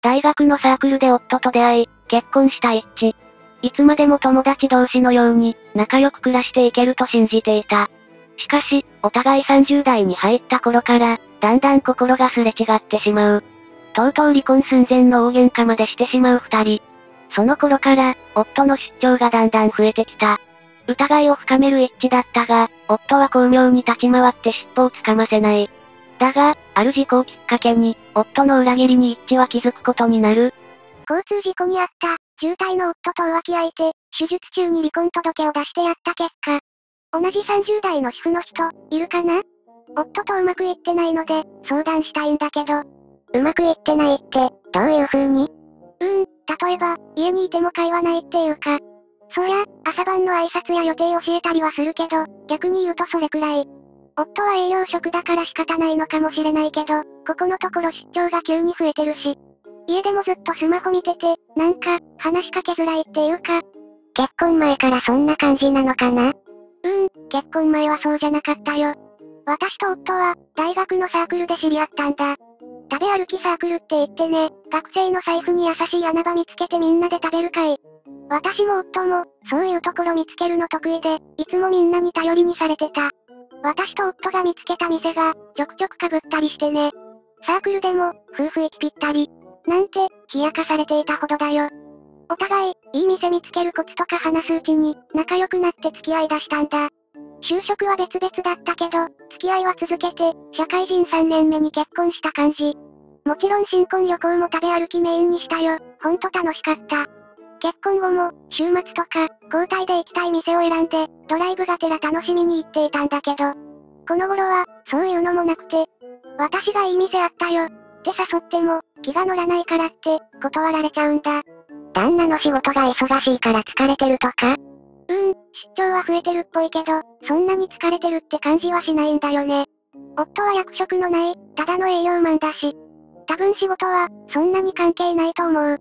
大学のサークルで夫と出会い、結婚した一致。いつまでも友達同士のように、仲良く暮らしていけると信じていた。しかし、お互い30代に入った頃から、だんだん心がすれ違ってしまう。とうとう離婚寸前の大喧嘩までしてしまう二人。その頃から、夫の出張がだんだん増えてきた。疑いを深める一致だったが、夫は巧妙に立ち回って尻尾をつかませない。だが、ある事故をきっかけに、夫の裏切りに一致は気づくことになる。交通事故にあった、渋滞の夫と浮気相手、手術中に離婚届を出してやった結果。同じ30代の主婦の人、いるかな？夫とうまくいってないので、相談したいんだけど。うまくいってないって、どういう風に？うーん、例えば、家にいても会話ないっていうか。そりゃ、朝晩の挨拶や予定教えたりはするけど、逆に言うとそれくらい。夫は営業職だから仕方ないのかもしれないけど、ここのところ出張が急に増えてるし。家でもずっとスマホ見てて、なんか、話しかけづらいっていうか。結婚前からそんな感じなのかな？うーん、結婚前はそうじゃなかったよ。私と夫は、大学のサークルで知り合ったんだ。食べ歩きサークルって言ってね、学生の財布に優しい穴場見つけてみんなで食べる会。私も夫も、そういうところ見つけるの得意で、いつもみんなに頼りにされてた。私と夫が見つけた店が、ちょくちょく被ったりしてね。サークルでも、夫婦息ぴったり。なんて、冷やかされていたほどだよ。お互い、いい店見つけるコツとか話すうちに、仲良くなって付き合い出したんだ。就職は別々だったけど、付き合いは続けて、社会人3年目に結婚した感じ。もちろん新婚旅行も食べ歩きメインにしたよ。ほんと楽しかった。結婚後も、週末とか、交代で行きたい店を選んで、ドライブがてら楽しみに行っていたんだけど、この頃は、そういうのもなくて、私がいい店あったよ、って誘っても、気が乗らないからって、断られちゃうんだ。旦那の仕事が忙しいから疲れてるとか？うーん、出張は増えてるっぽいけど、そんなに疲れてるって感じはしないんだよね。夫は役職のない、ただの営業マンだし。多分仕事は、そんなに関係ないと思う。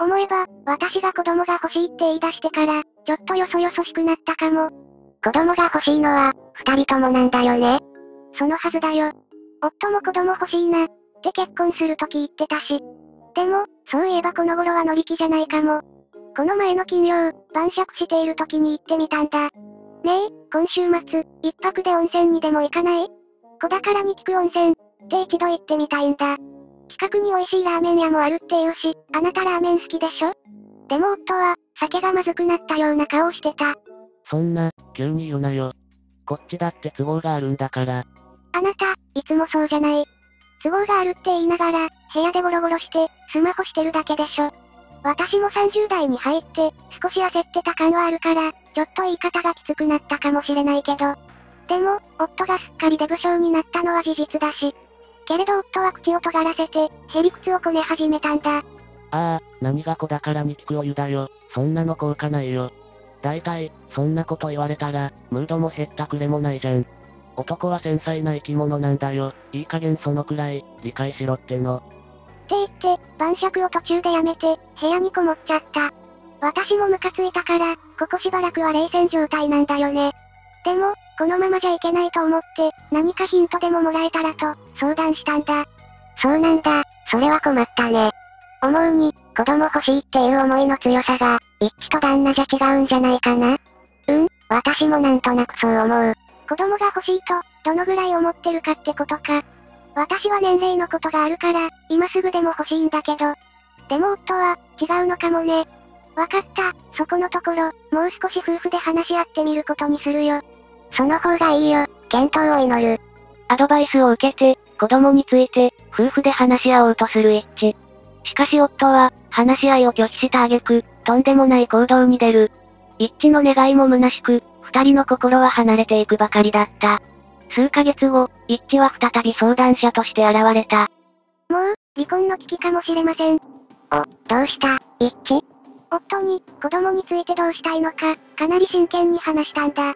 思えば、私が子供が欲しいって言い出してから、ちょっとよそよそしくなったかも。子供が欲しいのは、二人ともなんだよね。そのはずだよ。夫も子供欲しいな、って結婚するとき言ってたし。でも、そういえばこの頃は乗り気じゃないかも。この前の金曜、晩酌している時に行ってみたんだ。ねえ、今週末、一泊で温泉にでも行かない？子宝に聞く温泉、って一度行ってみたいんだ。近くに美味しいラーメン屋もあるって言うし、あなたラーメン好きでしょ？でも夫は、酒がまずくなったような顔してた。そんな、急に言うなよ。こっちだって都合があるんだから。あなた、いつもそうじゃない。都合があるって言いながら、部屋でゴロゴロして、スマホしてるだけでしょ。私も30代に入って、少し焦ってた感はあるから、ちょっと言い方がきつくなったかもしれないけど。でも、夫がすっかりデブ症になったのは事実だし、けれど夫は口を尖らせて、へりくつをこね始めたんだ。ああ、何が子だからに聞くお湯だよ。そんなの効果ないよ。大体、そんなこと言われたら、ムードも減ったくれもないじゃん。男は繊細な生き物なんだよ。いい加減そのくらい、理解しろっての。って言って、晩酌を途中でやめて、部屋にこもっちゃった。私もムカついたから、ここしばらくは冷戦状態なんだよね。でも、このままじゃいけないと思って、何かヒントでももらえたらと、相談したんだ。そうなんだ、それは困ったね。思うに、子供欲しいっていう思いの強さが、一致と旦那じゃ違うんじゃないかなうん、私もなんとなくそう思う。子供が欲しいと、どのぐらい思ってるかってことか。私は年齢のことがあるから、今すぐでも欲しいんだけど。でも夫は、違うのかもね。わかった、そこのところ、もう少し夫婦で話し合ってみることにするよ。その方がいいよ、検討を祈る。アドバイスを受けて、子供について、夫婦で話し合おうとする一致。しかし夫は、話し合いを拒否した挙句、とんでもない行動に出る。一致の願いも虚しく、二人の心は離れていくばかりだった。数ヶ月後、一致は再び相談者として現れた。もう、離婚の危機かもしれません。お、どうした？一致？夫に、子供についてどうしたいのか、かなり真剣に話したんだ。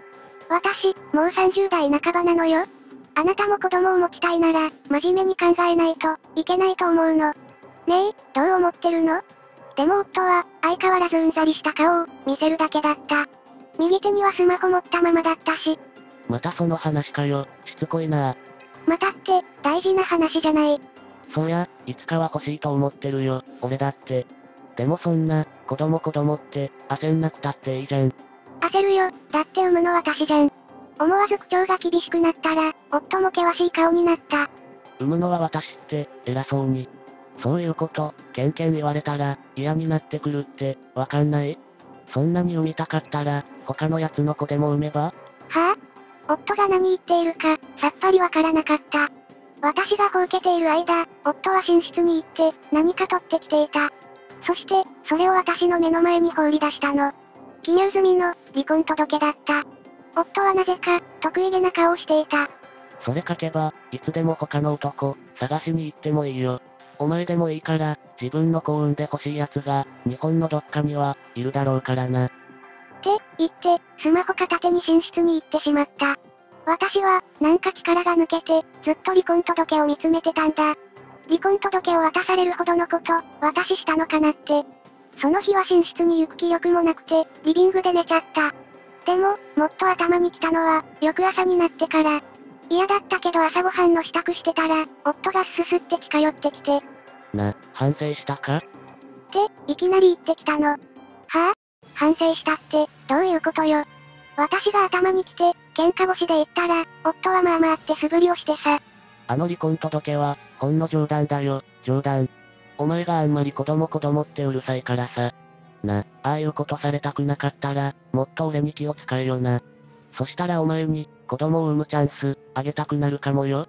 私、もう30代半ばなのよ。あなたも子供を持ちたいなら、真面目に考えないと、いけないと思うの。ねえ、どう思ってるの？でも夫は、相変わらずうんざりした顔を、見せるだけだった。右手にはスマホ持ったままだったし。またその話かよ、しつこいなまたって、大事な話じゃない。そりゃ、いつかは欲しいと思ってるよ、俺だって。でもそんな、子供子供って、焦んなくたっていいじゃん。焦るよ、だって産むの私じゃん。思わず口調が厳しくなったら、夫も険しい顔になった。産むのは私って、偉そうに。そういうこと、ケンケン言われたら、嫌になってくるって、わかんないそんなに産みたかったら、他のやつの子でも産めば？はぁ、夫が何言っているか、さっぱりわからなかった。私がほうけている間、夫は寝室に行って、何か取ってきていた。そして、それを私の目の前に放り出したの。記入済みの、離婚届だった。夫はなぜか、得意げな顔をしていた。それ書けば、いつでも他の男、探しに行ってもいいよ。お前でもいいから、自分の幸運で欲しい奴が、日本のどっかには、いるだろうからな。って、言って、スマホ片手に寝室に行ってしまった。私は、なんか力が抜けて、ずっと離婚届を見つめてたんだ。離婚届を渡されるほどのこと、私したのかなって。その日は寝室に行く気力もなくて、リビングで寝ちゃった。でも、もっと頭に来たのは、翌朝になってから。嫌だったけど朝ごはんの支度してたら、夫がすすって近寄ってきて、な、反省したか？って、いきなり言ってきたの。はぁ、反省したって、どういうことよ。私が頭に来て、喧嘩腰で言ったら、夫はまあまあって素振りをしてさ。あの離婚届は、ほんの冗談だよ、冗談。お前があんまり子供子供ってうるさいからさ。な、ああいうことされたくなかったら、もっと俺に気を使えよな。そしたらお前に、子供を産むチャンス、あげたくなるかもよ。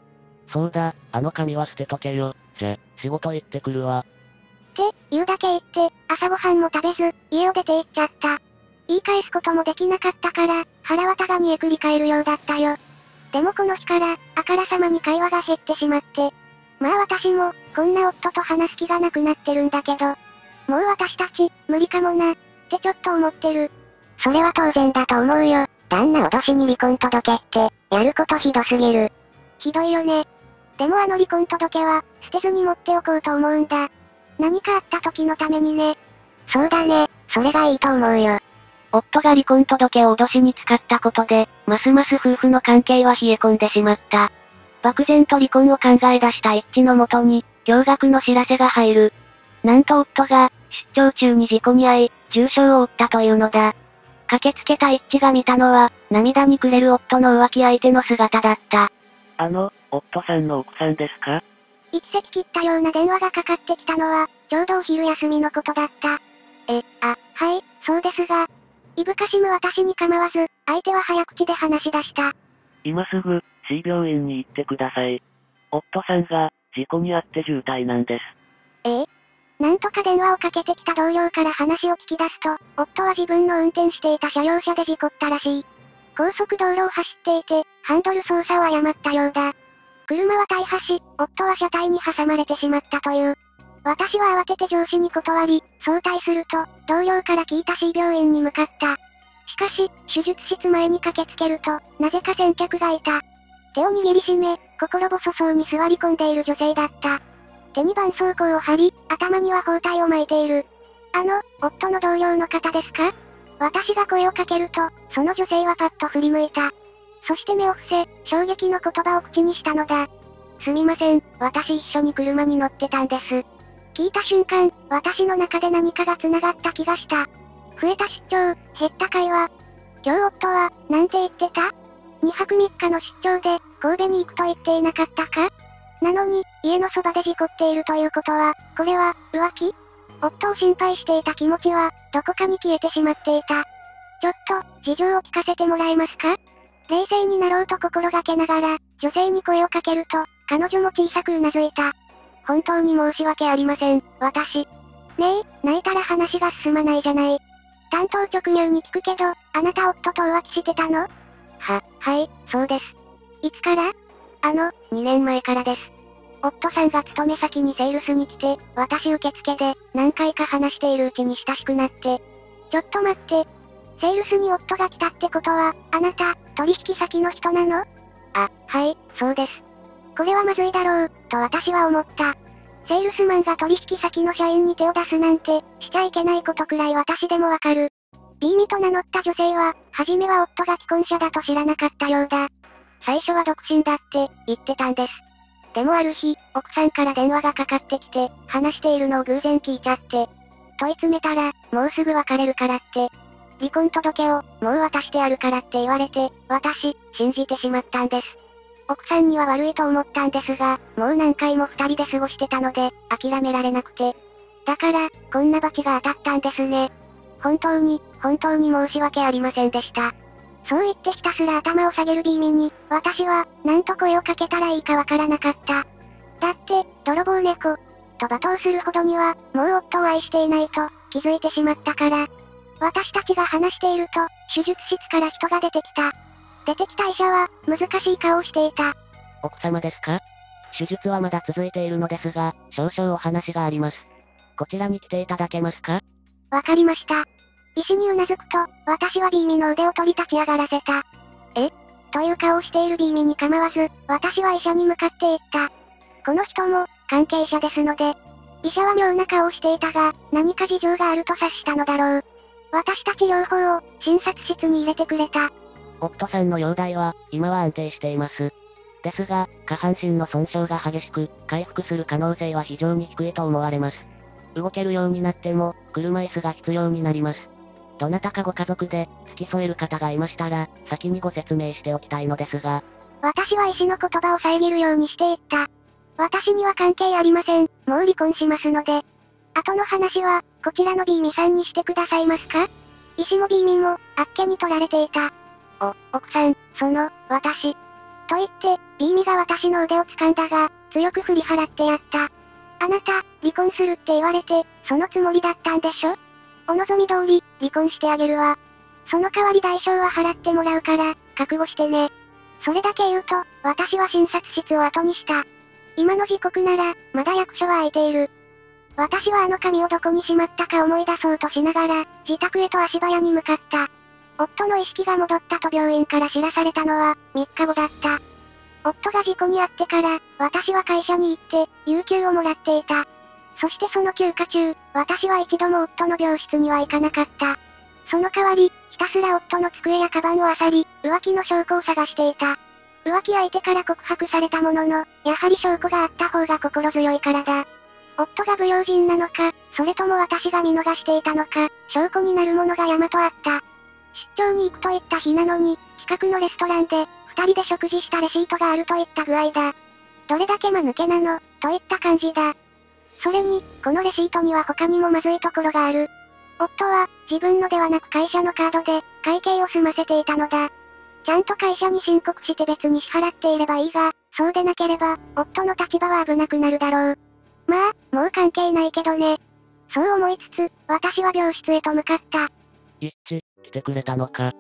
そうだ、あの紙は捨てとけよ。じゃ、仕事行ってくるわ。って、言うだけ言って、朝ごはんも食べず、家を出て行っちゃった。言い返すこともできなかったから、腹渡が煮えくり返るようだったよ。でもこの日から、あからさまに会話が減ってしまって。まあ私も、こんな夫と話す気がなくなってるんだけど。もう私たち、無理かもな、ってちょっと思ってる。それは当然だと思うよ。旦那脅しに離婚届って、やることひどすぎる。ひどいよね。でもあの離婚届は、捨てずに持っておこうと思うんだ。何かあった時のためにね。そうだね、それがいいと思うよ。夫が離婚届を脅しに使ったことで、ますます夫婦の関係は冷え込んでしまった。漠然と離婚を考え出した一致のもとに、驚愕の知らせが入る。なんと夫が、出張中に事故に遭い、重傷を負ったというのだ。駆けつけた一致が見たのは、涙に暮れる夫の浮気相手の姿だった。あの、夫さんの奥さんですか？一石切ったような電話がかかってきたのは、ちょうどお昼休みのことだった。え、あ、はい、そうですが。いぶかしむ私に構わず、相手は早口で話し出した。今すぐ、C 病院に行ってください。夫さんが、事故に遭って重体なんです。え？えなんとか電話をかけてきた同僚から話を聞き出すと、夫は自分の運転していた車用車で事故ったらしい。高速道路を走っていて、ハンドル操作を誤ったようだ。車は大破し、夫は車体に挟まれてしまったという。私は慌てて上司に断り、早退すると、同僚から聞いた C 病院に向かった。しかし、手術室前に駆けつけると、なぜか先客がいた。手を握りしめ、心細そうに座り込んでいる女性だった。手に絆創膏を貼り、頭には包帯を巻いている。あの、夫の同僚の方ですか？私が声をかけると、その女性はパッと振り向いた。そして目を伏せ、衝撃の言葉を口にしたのだ。すみません、私一緒に車に乗ってたんです。聞いた瞬間、私の中で何かが繋がった気がした。増えた出張、減った会話。今日夫は、なんて言ってた ?2 泊3日の出張で、神戸に行くと言っていなかったか？なのに、家のそばで事故っているということは、これは、浮気？夫を心配していた気持ちは、どこかに消えてしまっていた。ちょっと、事情を聞かせてもらえますか？冷静になろうと心がけながら、女性に声をかけると、彼女も小さくうなずいた。本当に申し訳ありません、私。ねえ、泣いたら話が進まないじゃない。担当直入に聞くけど、あなた夫と浮気してたの？は、はい、そうです。いつから？あの、2年前からです。夫さんが勤め先にセールスに来て、私受付で、何回か話しているうちに親しくなって。ちょっと待って。セールスに夫が来たってことは、あなた、取引先の人なの？あ、はい、そうです。これはまずいだろう、と私は思った。セールスマンが取引先の社員に手を出すなんて、しちゃいけないことくらい私でもわかる。ビーミと名乗った女性は、はじめは夫が既婚者だと知らなかったようだ。最初は独身だって、言ってたんです。でもある日、奥さんから電話がかかってきて、話しているのを偶然聞いちゃって。問い詰めたら、もうすぐ別れるからって。離婚届を、もう渡してやるからって言われて、私、信じてしまったんです。奥さんには悪いと思ったんですが、もう何回も二人で過ごしてたので、諦められなくて。だから、こんな罰が当たったんですね。本当に、本当に申し訳ありませんでした。そう言ってひたすら頭を下げる B ミに、私は、何と声をかけたらいいかわからなかった。だって、泥棒猫、と罵倒するほどには、もう夫を愛していないと、気づいてしまったから。私たちが話していると、手術室から人が出てきた。出てきた医者は、難しい顔をしていた。奥様ですか？手術はまだ続いているのですが、少々お話があります。こちらに来ていただけますか？わかりました。医師にうなずくと、私は B ミの腕を取り立ち上がらせた。え？という顔をしている B ミに構わず、私は医者に向かって言った。この人も、関係者ですので。医者は妙な顔をしていたが、何か事情があると察したのだろう。私たち両方を、診察室に入れてくれた。夫さんの容体は、今は安定しています。ですが、下半身の損傷が激しく、回復する可能性は非常に低いと思われます。動けるようになっても、車椅子が必要になります。どなたかご家族で、付き添える方がいましたら、先にご説明しておきたいのですが、私は医師の言葉を遮るようにしていった。私には関係ありません。もう離婚しますので。後の話は、こちらの B ミさんにしてくださいますか？医師も B ミも、あっけに取られていた。お、奥さん、その、私。と言って、B ミが私の腕を掴んだが、強く振り払ってやった。あなた、離婚するって言われて、そのつもりだったんでしょ？お望み通り、離婚してあげるわ。その代わり代償は払ってもらうから、覚悟してね。それだけ言うと、私は診察室を後にした。今の時刻なら、まだ役所は空いている。私はあの紙をどこにしまったか思い出そうとしながら、自宅へと足早に向かった。夫の意識が戻ったと病院から知らされたのは、3日後だった。夫が事故に遭ってから、私は会社に行って、有給をもらっていた。そしてその休暇中、私は一度も夫の病室には行かなかった。その代わり、ひたすら夫の机やカバンを漁り、浮気の証拠を探していた。浮気相手から告白されたものの、やはり証拠があった方が心強いからだ。夫が不用心なのか、それとも私が見逃していたのか、証拠になるものが山とあった。出張に行くと言った日なのに、近くのレストランで、二人で食事したレシートがあるといった具合だ。どれだけ間抜けなの、といった感じだ。それに、このレシートには他にもまずいところがある。夫は、自分のではなく会社のカードで、会計を済ませていたのだ。ちゃんと会社に申告して別に支払っていればいいが、そうでなければ、夫の立場は危なくなるだろう。まあ、もう関係ないけどね。そう思いつつ、私は病室へと向かった。一致、来てくれたのか。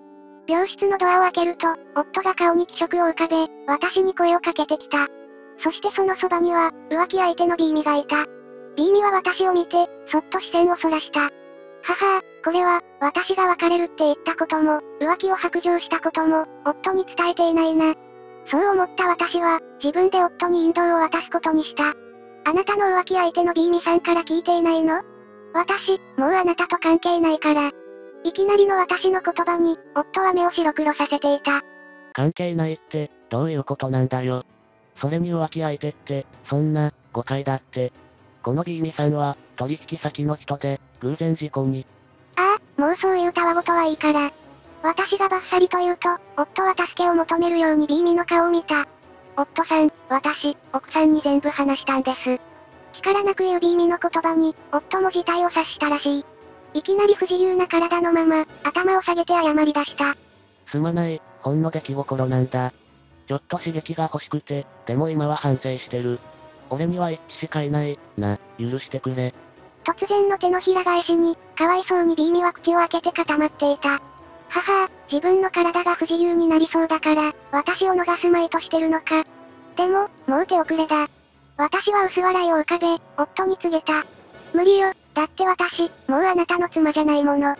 病室のドアを開けると、夫が顔に気色を浮かべ、私に声をかけてきた。そしてそのそばには、浮気相手のビーミがいた。ビーミは私を見て、そっと視線をそらした。母これは、私が別れるって言ったことも、浮気を白状したことも、夫に伝えていないな。そう思った私は、自分で夫に引導を渡すことにした。あなたの浮気相手のビーミさんから聞いていないの？私、もうあなたと関係ないから。いきなりの私の言葉に、夫は目を白黒させていた。関係ないって、どういうことなんだよ。それに浮気相手って、そんな、誤解だって。このビーミさんは、取引先の人で、偶然事故に。ああ、もうそういうたわごとはいいから。私がバッサリと言うと、夫は助けを求めるようにビーミの顔を見た。夫さん、私、奥さんに全部話したんです。力なく言うビーミの言葉に、夫も事態を察したらしい。いきなり不自由な体のまま、頭を下げて謝り出した。すまない、ほんの出来心なんだ。ちょっと刺激が欲しくて、でも今は反省してる。俺には一致しかいない、な、許してくれ。突然の手のひら返しに、かわいそうにビーミは口を開けて固まっていた。母自分の体が不自由になりそうだから、私を逃すまいとしてるのか。でも、もう手遅れだ。私は薄笑いを浮かべ、夫に告げた。無理よ、だって私、もうあなたの妻じゃないもの。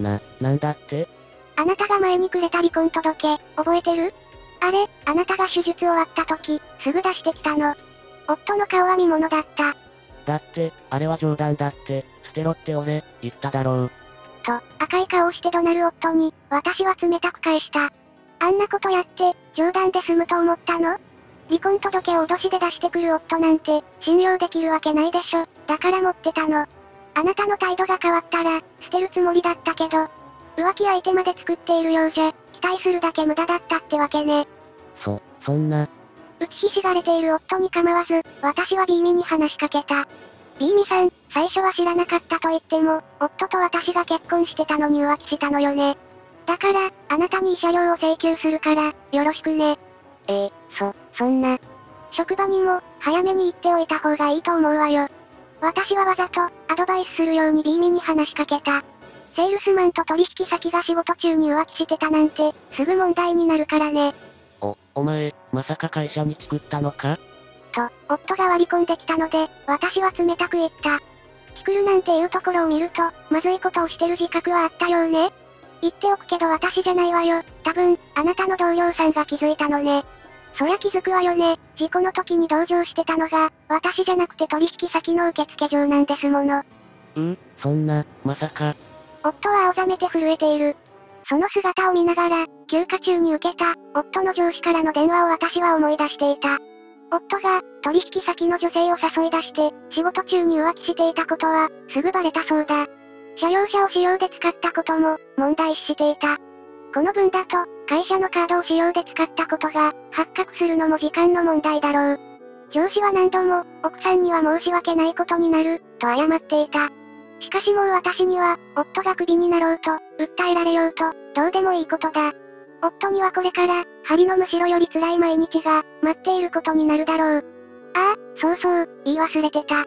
な、なんだって？あなたが前にくれた離婚届、覚えてる？あれ、あなたが手術終わった時、すぐ出してきたの。夫の顔は見物だった。だって、あれは冗談だって、捨てろって俺、言っただろう。と、赤い顔をして怒鳴る夫に、私は冷たく返した。あんなことやって、冗談で済むと思ったの？離婚届を脅しで出してくる夫なんて、信用できるわけないでしょ。だから持ってたの。あなたの態度が変わったら、捨てるつもりだったけど、浮気相手まで作っているようじゃ、期待するだけ無駄だったってわけね。そ、そんな。打ちひしがれている夫に構わず、私はビーミに話しかけた。ビーミさん、最初は知らなかったと言っても、夫と私が結婚してたのに浮気したのよね。だから、あなたに慰謝料を請求するから、よろしくね。ええそ、そんな。職場にも、早めに言っておいた方がいいと思うわよ。私はわざと、アドバイスするようにビーミに話しかけた。セールスマンと取引先が仕事中に浮気してたなんて、すぐ問題になるからね。お、お前、まさか会社に作ったのか？と、夫が割り込んできたので、私は冷たく言った。作るなんていうところを見ると、まずいことをしてる自覚はあったようね。言っておくけど私じゃないわよ。多分、あなたの同僚さんが気づいたのね。そりゃ気づくわよね。事故の時に同情してたのが、私じゃなくて取引先の受付嬢なんですもの。うう、そんな、まさか。夫は青ざめて震えている。その姿を見ながら、休暇中に受けた、夫の上司からの電話を私は思い出していた。夫が、取引先の女性を誘い出して、仕事中に浮気していたことは、すぐバレたそうだ。車両車を使用で使ったことも、問題視していた。この分だと、会社のカードを使用で使ったことが、発覚するのも時間の問題だろう。上司は何度も、奥さんには申し訳ないことになる、と謝っていた。しかしもう私には、夫がクビになろうと、訴えられようと、どうでもいいことだ。夫にはこれから、針のむしろより辛い毎日が、待っていることになるだろう。ああ、そうそう、言い忘れてた。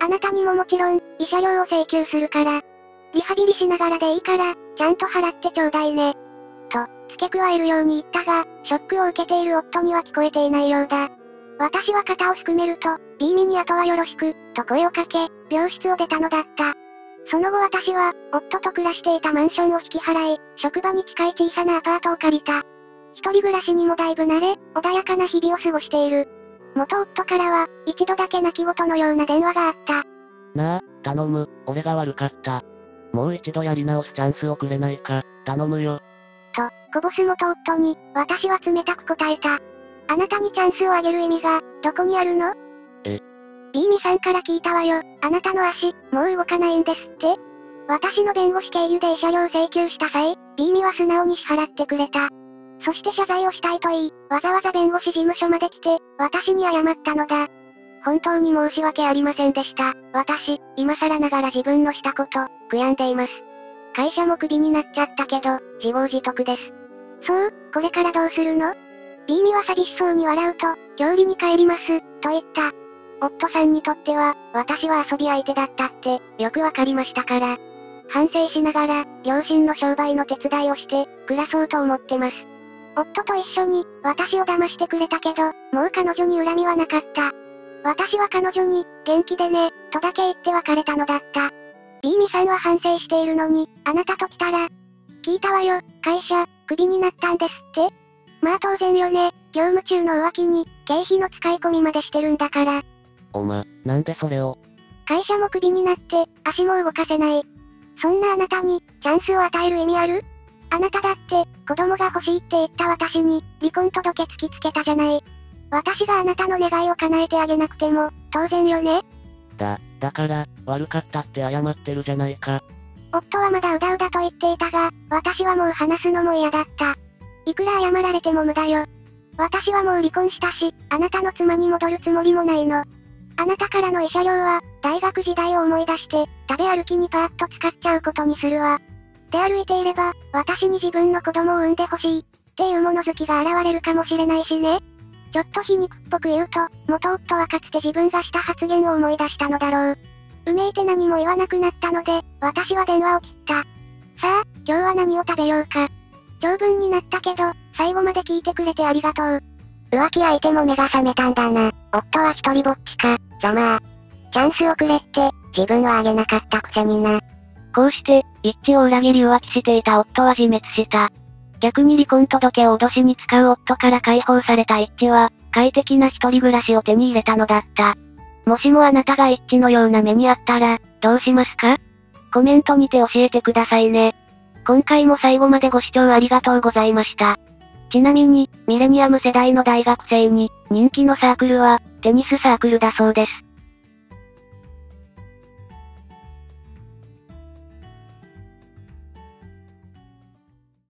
あなたにももちろん、慰謝料を請求するから。リハビリしながらでいいから、ちゃんと払ってちょうだいね。と、付け加えるように言ったが、ショックを受けている夫には聞こえていないようだ。私は肩をすくめると、ビーミに後はよろしく、と声をかけ、病室を出たのだった。その後私は、夫と暮らしていたマンションを引き払い、職場に近い小さなアパートを借りた。一人暮らしにもだいぶ慣れ、穏やかな日々を過ごしている。元夫からは、一度だけ泣き言のような電話があった。なあ、頼む、俺が悪かった。もう一度やり直すチャンスをくれないか、頼むよ。と、こぼす元夫に、私は冷たく答えた。あなたにチャンスをあげる意味が、どこにあるの？えビーミさんから聞いたわよ。あなたの足、もう動かないんですって？私の弁護士経由で慰謝料請求した際、ビーミは素直に支払ってくれた。そして謝罪をしたいと言い、わざわざ弁護士事務所まで来て、私に謝ったのだ。本当に申し訳ありませんでした。私、今更ながら自分のしたこと、悔やんでいます。会社もクビになっちゃったけど、自業自得です。そう、これからどうするの？ビーミは寂しそうに笑うと、料理に帰ります、と言った。夫さんにとっては、私は遊び相手だったって、よくわかりましたから。反省しながら、両親の商売の手伝いをして、暮らそうと思ってます。夫と一緒に、私を騙してくれたけど、もう彼女に恨みはなかった。私は彼女に、元気でね、とだけ言って別れたのだった。ビーミさんは反省しているのに、あなたと来たら、聞いたわよ、会社、クビになったんですって？まあ当然よね、業務中の浮気に、経費の使い込みまでしてるんだから。おま、なんでそれを？会社もクビになって、足も動かせない。そんなあなたに、チャンスを与える意味ある？あなただって、子供が欲しいって言った私に、離婚届突きつけたじゃない。私があなたの願いを叶えてあげなくても、当然よねだ、だから、悪かったって謝ってるじゃないか。夫はまだうだうだと言っていたが、私はもう話すのも嫌だった。いくら謝られても無駄よ。私はもう離婚したし、あなたの妻に戻るつもりもないの。あなたからの慰謝料は、大学時代を思い出して、食べ歩きにパーッと使っちゃうことにするわ。出歩いていれば、私に自分の子供を産んでほしい、っていう物好きが現れるかもしれないしね。ちょっと皮肉っぽく言うと、元夫はかつて自分がした発言を思い出したのだろう。うめいて何も言わなくなったので、私は電話を切った。さあ、今日は何を食べようか。長文になったけど、最後まで聞いてくれてありがとう。浮気相手も目が覚めたんだな。夫は一人ぼっちか、ざまあ。チャンスをくれって、自分はあげなかったくせにな。こうして、一致を裏切り浮気していた夫は自滅した。逆に離婚届を脅しに使う夫から解放された一致は、快適な一人暮らしを手に入れたのだった。もしもあなたが一致のような目にあったら、どうしますか？コメントにて教えてくださいね。今回も最後までご視聴ありがとうございました。ちなみに、ミレニアム世代の大学生に、人気のサークルは、テニスサークルだそうです。